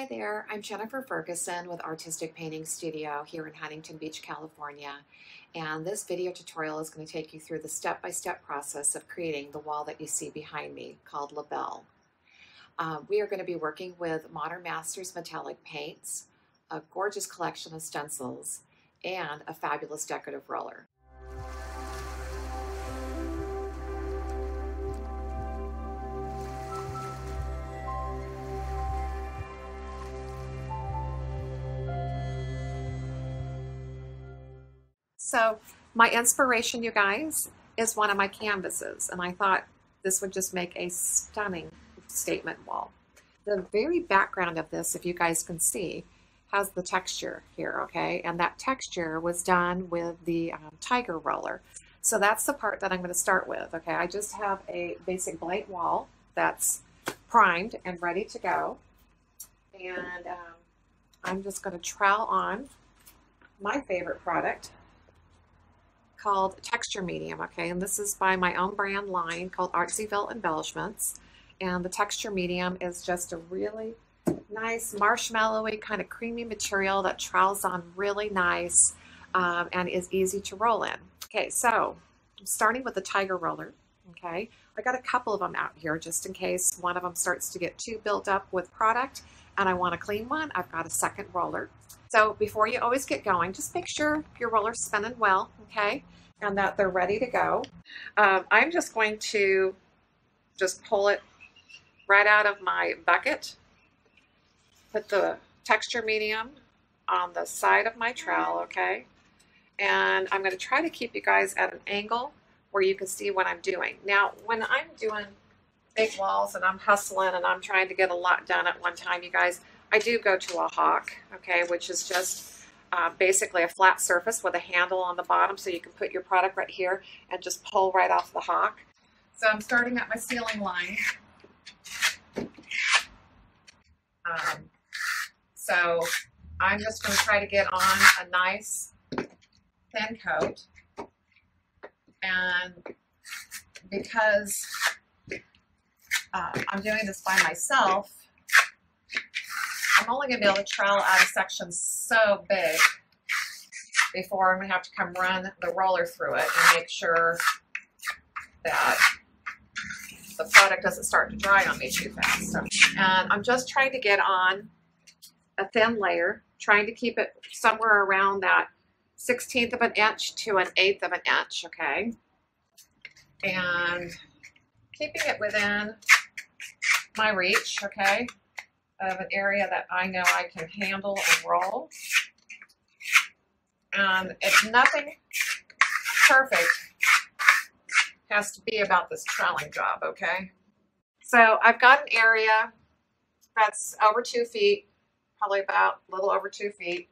Hi there, I'm Jennifer Ferguson with Artistic Painting Studio here in Huntington Beach, California. And this video tutorial is going to take you through the step-by-step -step process of creating the wall that you see behind me called La Belle. Uh, we are going to be working with Modern Masters metallic paints, a gorgeous collection of stencils, and a fabulous decorative roller. So my inspiration, you guys, is one of my canvases. And I thought this would just make a stunning statement wall. The very background of this, if you guys can see, has the texture here, okay? And that texture was done with the um, tiger roller. So that's the part that I'm going to start with, okay? I just have a basic blank wall that's primed and ready to go. And um, I'm just going to trowel on my favorite product, called Texture Medium, okay? And this is by my own brand line called Artsyville Embellishments. And the Texture Medium is just a really nice marshmallowy kind of creamy material that trowels on really nice um, and is easy to roll in. Okay, so I'm starting with the Tiger Roller, okay? I got a couple of them out here just in case one of them starts to get too built up with product and I want a clean one. I've got a second roller. So before you always get going, just make sure your roller's spinning well, okay, and that they're ready to go. Um, I'm just going to just pull it right out of my bucket, put the texture medium on the side of my trowel, okay, and I'm going to try to keep you guys at an angle where you can see what I'm doing. Now, when I'm doing big walls and I'm hustling and I'm trying to get a lot done at one time, you guys, I do go to a hawk, okay, which is just uh, basically a flat surface with a handle on the bottom so you can put your product right here and just pull right off the hawk. So I'm starting at my ceiling line. Um, so I'm just going to try to get on a nice thin coat. And because uh, I'm doing this by myself, I'm only going to be able to trowel out a section so big before I'm going to have to come run the roller through it and make sure that the product doesn't start to dry on me too fast. So, and I'm just trying to get on a thin layer, trying to keep it somewhere around that 16th of an inch to an eighth of an inch, okay? And keeping it within my reach, okay? Of an area that I know I can handle and roll. And if nothing perfect has to be about this troweling job, okay? So I've got an area that's over two feet, probably about a little over two feet.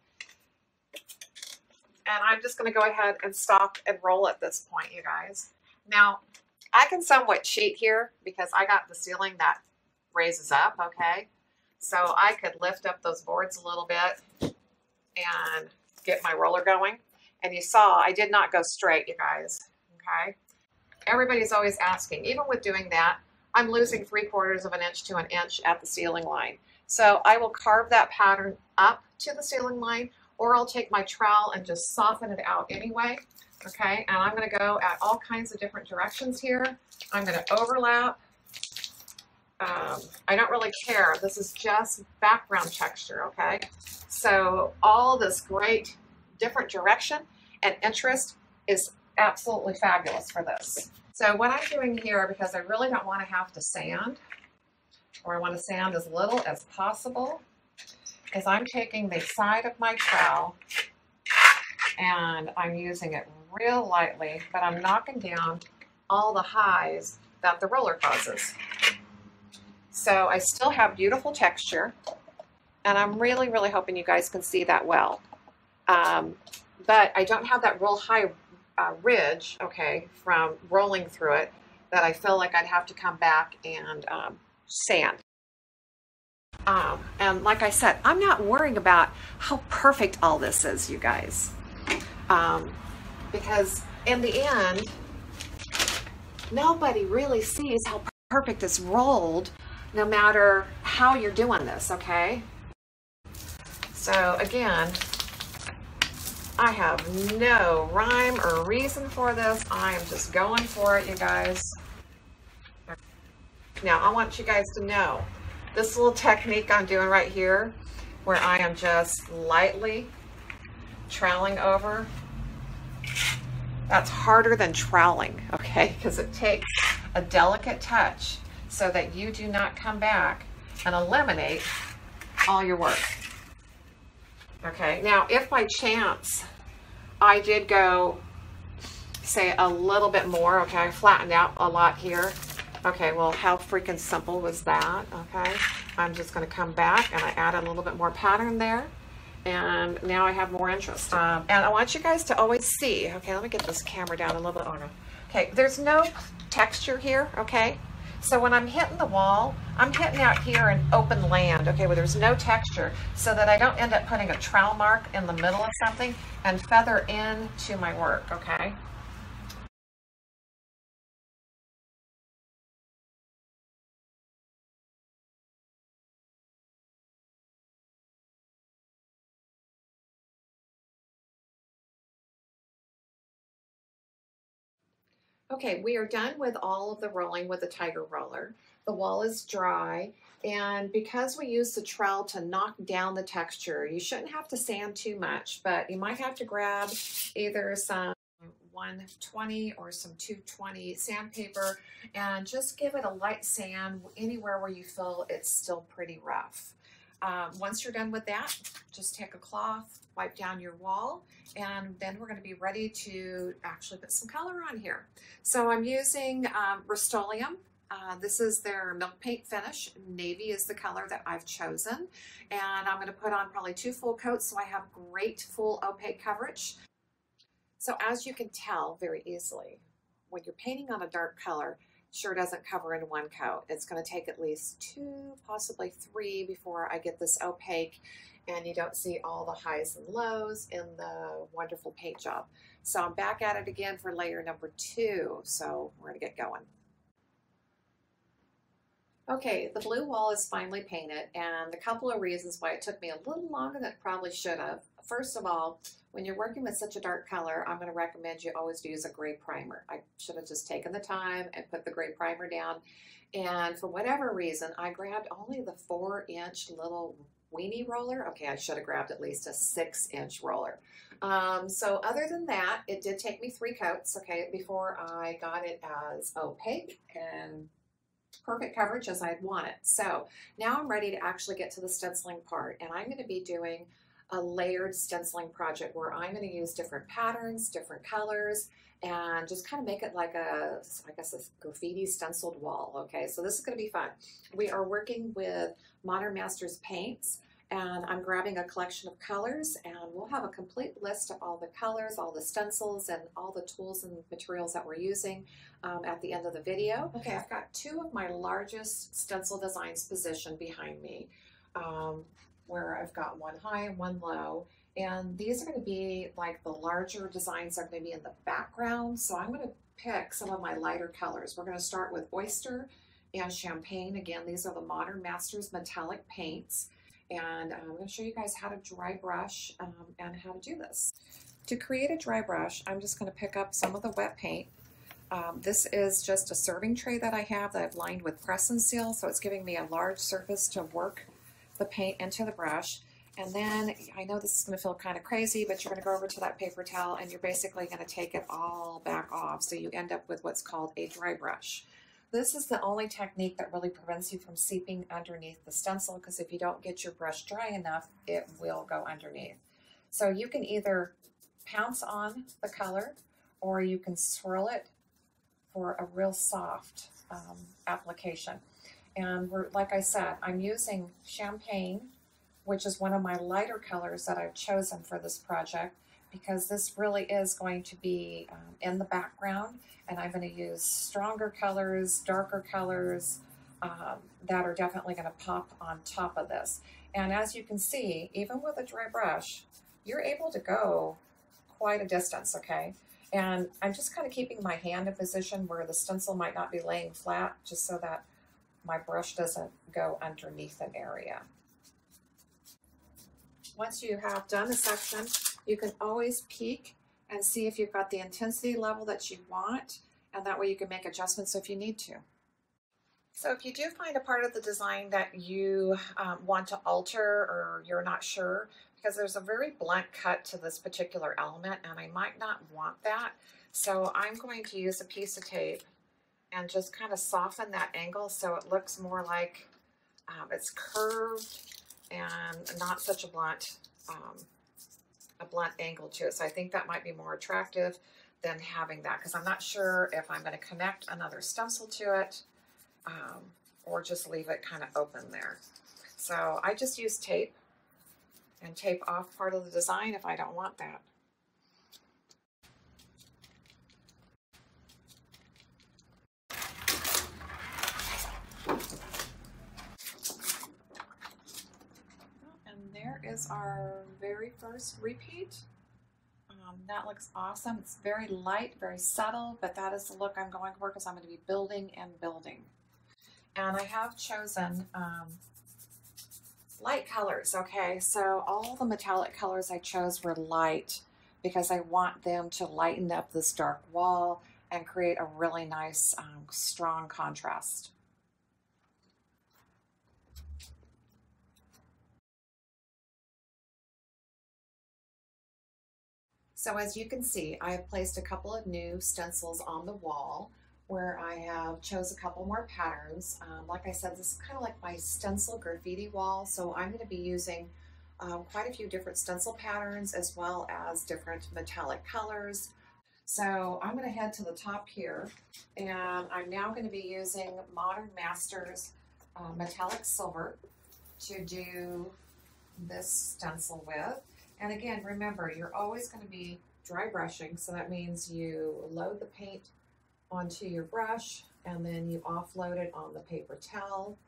And I'm just going to go ahead and stop and roll at this point, you guys. Now, I can somewhat cheat here because I got the ceiling that raises up, okay? So I could lift up those boards a little bit and get my roller going. And you saw I did not go straight, you guys, okay? Everybody's always asking, even with doing that, I'm losing three quarters of an inch to an inch at the ceiling line. So I will carve that pattern up to the ceiling line, or I'll take my trowel and just soften it out anyway, okay? And I'm gonna go at all kinds of different directions here. I'm gonna overlap, um, I don't really care. This is just background texture, okay? So all this great different direction and interest is absolutely fabulous for this. So what I'm doing here, because I really don't want to have to sand, or I want to sand as little as possible, is I'm taking the side of my trowel and I'm using it real lightly, but I'm knocking down all the highs that the roller causes. So I still have beautiful texture and I'm really, really hoping you guys can see that well. Um, but I don't have that real high uh, ridge, okay, from rolling through it that I feel like I'd have to come back and um, sand. Um, and like I said, I'm not worrying about how perfect all this is, you guys. Um, because in the end, nobody really sees how perfect it's rolled no matter how you're doing this, okay? So again, I have no rhyme or reason for this. I am just going for it, you guys. Now, I want you guys to know this little technique I'm doing right here, where I am just lightly troweling over, that's harder than troweling, okay? Because it takes a delicate touch so that you do not come back and eliminate all your work. Okay, now if by chance I did go, say, a little bit more, okay, I flattened out a lot here. Okay, well, how freaking simple was that, okay? I'm just gonna come back and I add a little bit more pattern there. And now I have more interest. Um, and I want you guys to always see, okay, let me get this camera down a little bit longer. Okay, there's no texture here, okay? So when I'm hitting the wall, I'm hitting out here in open land, okay, where there's no texture, so that I don't end up putting a trowel mark in the middle of something and feather into my work, okay? Okay, we are done with all of the rolling with the Tiger Roller. The wall is dry, and because we use the trowel to knock down the texture, you shouldn't have to sand too much, but you might have to grab either some 120 or some 220 sandpaper and just give it a light sand anywhere where you feel it's still pretty rough. Um, once you're done with that, just take a cloth, wipe down your wall, and then we're going to be ready to actually put some color on here. So I'm using um, Rust-Oleum. Uh, this is their milk paint finish. Navy is the color that I've chosen. And I'm going to put on probably two full coats so I have great full opaque coverage. So as you can tell very easily, when you're painting on a dark color, sure doesn't cover in one coat. It's going to take at least two, possibly three before I get this opaque and you don't see all the highs and lows in the wonderful paint job. So I'm back at it again for layer number two. So we're going to get going. Okay, the blue wall is finally painted and a couple of reasons why it took me a little longer than it probably should have. First of all, when you're working with such a dark color, I'm going to recommend you always use a gray primer. I should have just taken the time and put the gray primer down. And for whatever reason, I grabbed only the four inch little weenie roller. Okay, I should have grabbed at least a six inch roller. Um, so other than that, it did take me three coats, okay, before I got it as opaque and perfect coverage as I'd want it. So now I'm ready to actually get to the stenciling part and I'm going to be doing a layered stenciling project where I'm going to use different patterns, different colors, and just kind of make it like a, I guess, a graffiti stenciled wall. Okay, so this is going to be fun. We are working with Modern Masters paints and I'm grabbing a collection of colors and we'll have a complete list of all the colors, all the stencils, and all the tools and materials that we're using um, at the end of the video. Okay, I've got two of my largest stencil designs positioned behind me um, where I've got one high and one low. And these are going to be like the larger designs are going to be in the background. So I'm going to pick some of my lighter colors. We're going to start with Oyster and Champagne. Again, these are the Modern Masters metallic paints. And um, I'm going to show you guys how to dry brush um, and how to do this. To create a dry brush, I'm just going to pick up some of the wet paint. Um, this is just a serving tray that I have that I've lined with press and seal, so it's giving me a large surface to work the paint into the brush. And then I know this is going to feel kind of crazy, but you're going to go over to that paper towel and you're basically going to take it all back off. So you end up with what's called a dry brush. This is the only technique that really prevents you from seeping underneath the stencil because if you don't get your brush dry enough, it will go underneath. So you can either pounce on the color or you can swirl it for a real soft um, application. And like I said, I'm using champagne, which is one of my lighter colors that I've chosen for this project because this really is going to be um, in the background and I'm going to use stronger colors, darker colors um, that are definitely going to pop on top of this. And as you can see, even with a dry brush, you're able to go quite a distance, okay? And I'm just kind of keeping my hand in position where the stencil might not be laying flat, just so that my brush doesn't go underneath an area. once you have done a section, you can always peek and see if you've got the intensity level that you want, and that way you can make adjustments if you need to. So if you do find a part of the design that you um, want to alter or you're not sure, because there's a very blunt cut to this particular element and I might not want that, so I'm going to use a piece of tape and just kind of soften that angle so it looks more like um, it's curved and not such a blunt um, a blunt angle to it. So I think that might be more attractive than having that because I'm not sure if I'm going to connect another stencil to it um, or just leave it kind of open there. So I just use tape and tape off part of the design if I don't want that. And there is our very first repeat. Um, that looks awesome. It's very light, very subtle, but that is the look I'm going for because I'm going to be building and building. And I have chosen um, light colors, okay? So all the metallic colors I chose were light because I want them to lighten up this dark wall and create a really nice, um, strong contrast. So as you can see, I have placed a couple of new stencils on the wall where I have chose a couple more patterns. Um, like I said, this is kind of like my stencil graffiti wall, so I'm going to be using um, quite a few different stencil patterns as well as different metallic colors. So I'm going to head to the top here, and I'm now going to be using Modern Masters uh, Metallic Silver to do this stencil with. And again, remember, you're always going to be dry brushing, so that means you load the paint onto your brush and then you offload it on the paper towel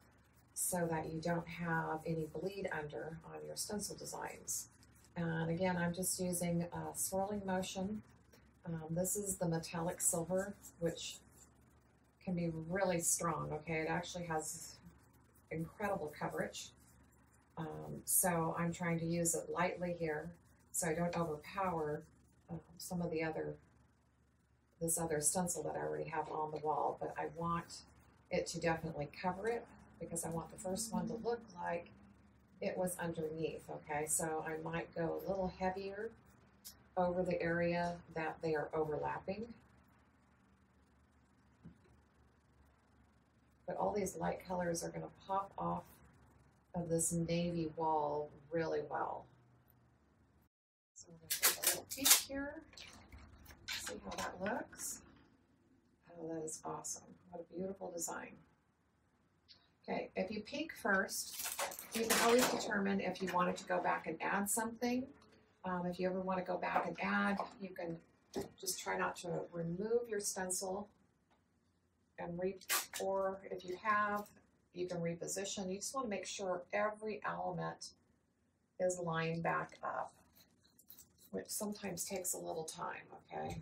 so that you don't have any bleed under on your stencil designs. And again, I'm just using a swirling motion. Um, this is the metallic silver, which can be really strong, okay? It actually has incredible coverage. Um, so I'm trying to use it lightly here so I don't overpower um, some of the other this other stencil that I already have on the wall, but I want it to definitely cover it because I want the first one to look like it was underneath, okay? So I might go a little heavier over the area that they are overlapping. But all these light colors are going to pop off of this navy wall really well. So I'm going to take a little peek here see how that looks. Oh, that is awesome. What a beautiful design. Okay, if you peek first, you can always determine if you wanted to go back and add something. Um, if you ever want to go back and add, you can just try not to remove your stencil and re or if you have, you can reposition. You just want to make sure every element is lined back up, which sometimes takes a little time, okay?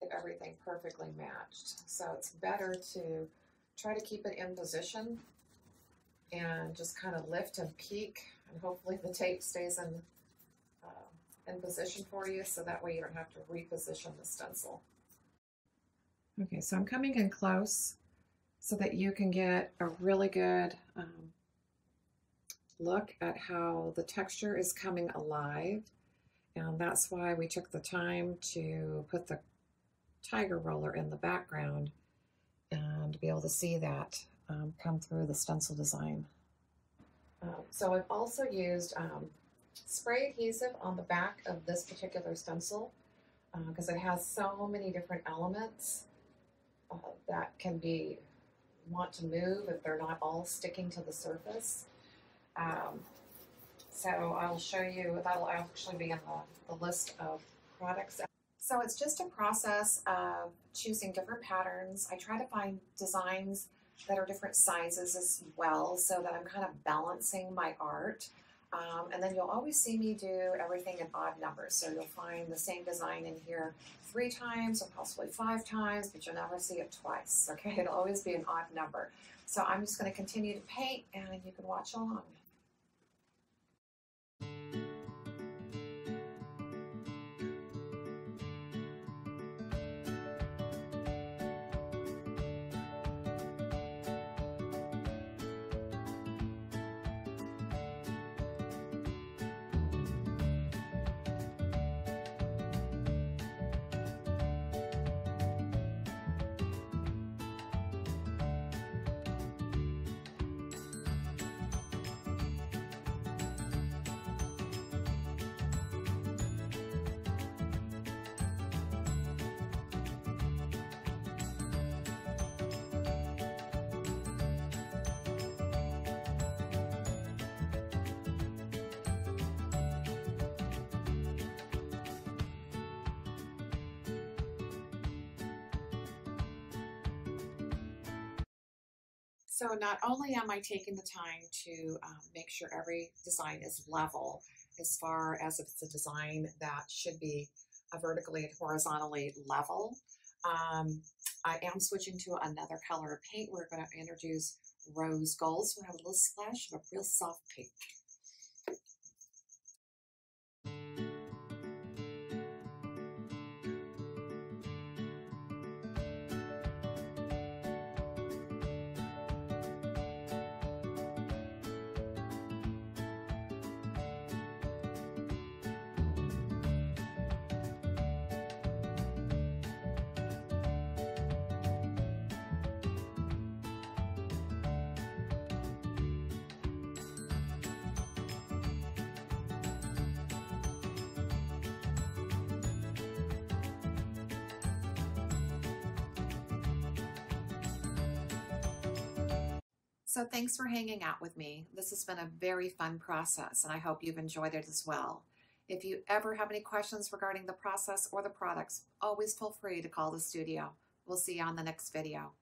Get everything perfectly matched. So it's better to try to keep it in position and just kind of lift and peek and hopefully the tape stays in, uh, in position for you so that way you don't have to reposition the stencil. Okay, so I'm coming in close so that you can get a really good um, look at how the texture is coming alive. And that's why we took the time to put the tiger roller in the background and be able to see that um, come through the stencil design. Um, so I've also used um, spray adhesive on the back of this particular stencil because uh, it has so many different elements uh, that can be want to move if they're not all sticking to the surface. Um, so I'll show you, that'll actually be in the, the list of products so it's just a process of choosing different patterns. I try to find designs that are different sizes as well so that I'm kind of balancing my art. Um, and then you'll always see me do everything in odd numbers. So you'll find the same design in here three times or possibly five times, but you'll never see it twice, okay? It'll always be an odd number. So I'm just gonna continue to paint and you can watch along. So not only am I taking the time to um, make sure every design is level as far as if it's a design that should be a vertically and horizontally level, um, I am switching to another color of paint. We're going to introduce rose gold. So we have a little splash of a real soft pink. So thanks for hanging out with me. This has been a very fun process and I hope you've enjoyed it as well. If you ever have any questions regarding the process or the products, always feel free to call the studio. We'll see you on the next video.